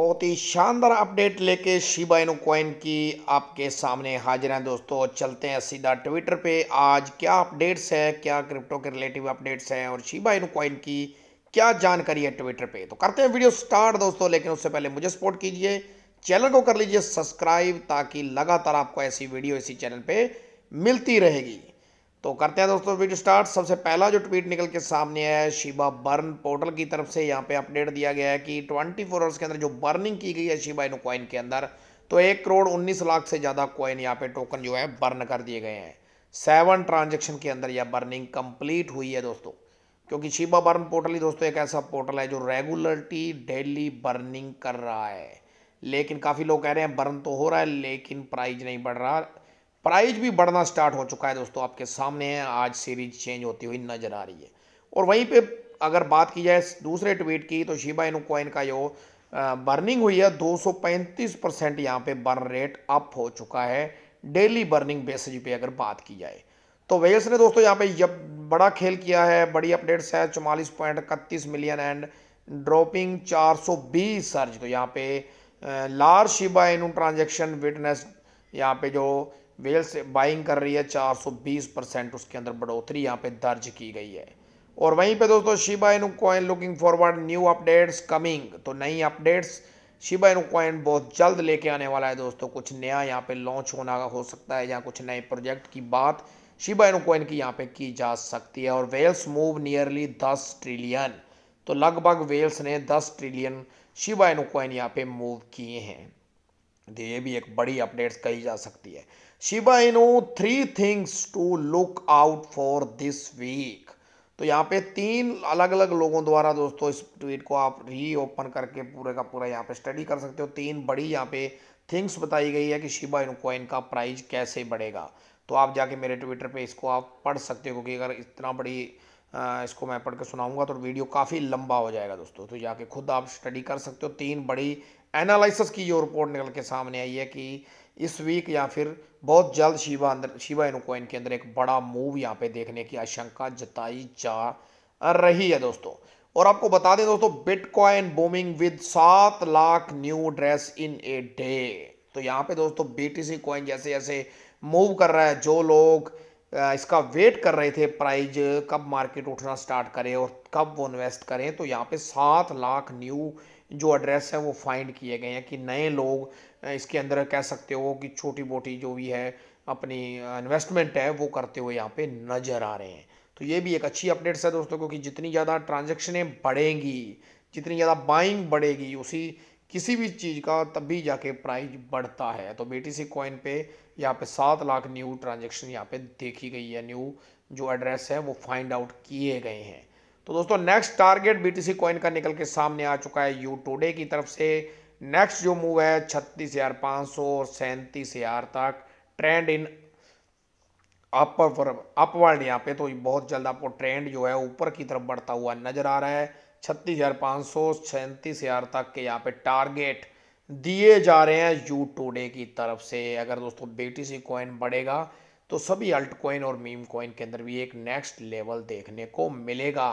बहुत ही शानदार अपडेट लेके शिबा इनु कॉइन की आपके सामने हाजिर हैं दोस्तों। चलते हैं सीधा ट्विटर पे। आज क्या अपडेट्स है, क्या क्रिप्टो के रिलेटिव अपडेट्स हैं और शिबा इनु कॉइन की क्या जानकारी है ट्विटर पे? तो करते हैं वीडियो स्टार्ट दोस्तों, लेकिन उससे पहले मुझे सपोर्ट कीजिए, चैनल को कर लीजिए सब्सक्राइब, ताकि लगातार आपको ऐसी वीडियो इसी चैनल पर मिलती रहेगी। तो करते हैं दोस्तों वीडियो स्टार्ट। सबसे पहला जो ट्वीट निकल के सामने आया है, शिबा बर्न पोर्टल की तरफ़ से यहाँ पे अपडेट दिया गया है कि 24 फोर आवर्स के अंदर जो बर्निंग की गई है शिबा इनो कॉइन के अंदर तो एक करोड़ उन्नीस लाख से ज़्यादा कॉइन यहाँ पे टोकन जो है बर्न कर दिए गए हैं। सेवन ट्रांजेक्शन के अंदर यह बर्निंग कंप्लीट हुई है दोस्तों, क्योंकि शिबा बर्न पोर्टल ही दोस्तों एक ऐसा पोर्टल है जो रेगुलरली डेली बर्निंग कर रहा है। लेकिन काफ़ी लोग कह रहे हैं बर्न तो हो रहा है, लेकिन प्राइज नहीं बढ़ रहा। प्राइस भी बढ़ना स्टार्ट हो चुका है दोस्तों आपके सामने। है आज सीरीज़ चेंज होती हुई नज़र आ रही है। और वहीं पे अगर बात की जाए दूसरे ट्वीट की तो शिबा इनु कॉइन का जो बर्निंग हुई है 235 परसेंट यहाँ पे बर्न रेट अप हो चुका है डेली बर्निंग बेसिस पे अगर बात की जाए। तो वेल्स ने दोस्तों यहाँ पे जब बड़ा खेल किया है, बड़ी अपडेट्स है, चौवालीस पॉइंट इकतीस मिलियन एंड ड्रॉपिंग 420 सर्ज। तो यहाँ पे large Shiba Inu transaction witness यहाँ पे जो वेल्स बाइंग कर रही है 420 परसेंट उसके अंदर बढ़ोतरी यहाँ पे दर्ज की गई है। और वहीं पे दोस्तों Shiba Inu coin looking forward new updates coming तो नई अपडेट्स शिबा इनु कॉइन बहुत जल्द लेके आने वाला है दोस्तों। कुछ नया यहाँ पे लॉन्च होना हो सकता है या कुछ नए प्रोजेक्ट की बात शिबा इनु कॉइन की यहाँ पे की जा सकती है। और वेल्स मूव नियरली दस ट्रिलियन तो लगभग वेल्स ने दस ट्रिलियन शिबा इनु कॉइन यहाँ पे मूव किए हैं। ये भी एक बड़ी अपडेट्स कही जा सकती है। Shiba Inu three things to look out for this week तो यहाँ पे तीन अलग अलग लोगों द्वारा दोस्तों इस ट्वीट को आप री ओपन करके पूरे का पूरा यहाँ पे स्टडी कर सकते हो। तीन बड़ी यहाँ पे थिंग्स बताई गई है कि शिबा इनो कॉइन का प्राइस कैसे बढ़ेगा। तो आप जाके मेरे ट्विटर पे इसको आप पढ़ सकते हो, क्योंकि अगर इतना बड़ी इसको मैं पढ़ के सुनाऊँगा तो वीडियो काफ़ी लंबा हो जाएगा दोस्तों। तो जाके खुद आप स्टडी कर सकते हो। तीन बड़ी एनालिसिस की जो रिपोर्ट निकल के सामने आई है कि इस वीक या फिर बहुत जल्द शिवा अंदर, शिवा इनो कॉइन के अंदर एक बड़ा मूव यहाँ पे देखने की आशंका जताई जा रही है दोस्तों। और आपको बता दें दोस्तों बिटकॉइन बूमिंग विद सात lakh new addresses in a day तो यहाँ पे दोस्तों बीटीसी कॉइन जैसे जैसे मूव कर रहा है, जो लोग इसका वेट कर रहे थे प्राइज, कब मार्केट उठना स्टार्ट करे और कब वो इन्वेस्ट करें तो यहाँ पे सात लाख न्यू जो एड्रेस है वो फाइंड किए गए हैं कि नए लोग इसके अंदर कह सकते हो कि छोटी मोटी जो भी है, अपनी इन्वेस्टमेंट है, वो करते हुए यहाँ पे नज़र आ रहे हैं। तो ये भी एक अच्छी अपडेट्स है दोस्तों, क्योंकि जितनी ज़्यादा ट्रांजेक्शनें बढ़ेंगी, जितनी ज़्यादा बाइंग बढ़ेगी, उसी किसी भी चीज़ का तभी जाके प्राइस बढ़ता है। तो बी टी सी कॉइन पे यहाँ पे सात लाख न्यू ट्रांजेक्शन यहाँ पे देखी गई है। न्यू जो एड्रेस है वो फाइंड आउट किए गए हैं। तो दोस्तों नेक्स्ट टारगेट बीटीसी कॉइन का निकल के सामने आ चुका है यू टूडे की तरफ़ से। नेक्स्ट जो मूव है, छत्तीस हज़ार पाँच सौ और सैंतीस हज़ार तक। ट्रेंड इन अपर अपवर्ड यहाँ पे तो बहुत जल्द आपको ट्रेंड जो है ऊपर की तरफ़ बढ़ता हुआ नज़र आ रहा है। छत्तीस हज़ार पाँच सौ सैंतीस हज़ार तक के यहाँ पे टारगेट दिए जा रहे हैं यू टूडे की तरफ़ से। अगर दोस्तों बेटी सी कॉइन बढ़ेगा तो सभी अल्ट कॉइन और मीम कॉइन के अंदर भी एक नेक्स्ट लेवल देखने को मिलेगा।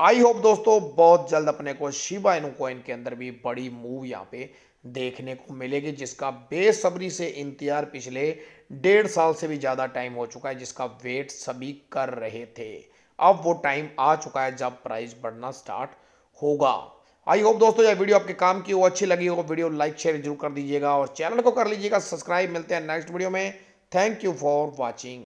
आई होप दोस्तों बहुत जल्द अपने को शिबा इनू कॉइन के अंदर भी बड़ी मूव यहाँ पे देखने को मिलेगी, जिसका बेसब्री से इंतज़ार पिछले डेढ़ साल से भी ज़्यादा टाइम हो चुका है, जिसका वेट सभी कर रहे थे। अब वो टाइम आ चुका है जब प्राइस बढ़ना स्टार्ट होगा आई होप दोस्तों यह वीडियो आपके काम की हो, अच्छी लगी हो, वीडियो लाइक, शेयर ज़रूर कर दीजिएगा और चैनल को कर लीजिएगा, सब्सक्राइब, मिलते हैं नेक्स्ट वीडियो में थैंक यू फॉर watching.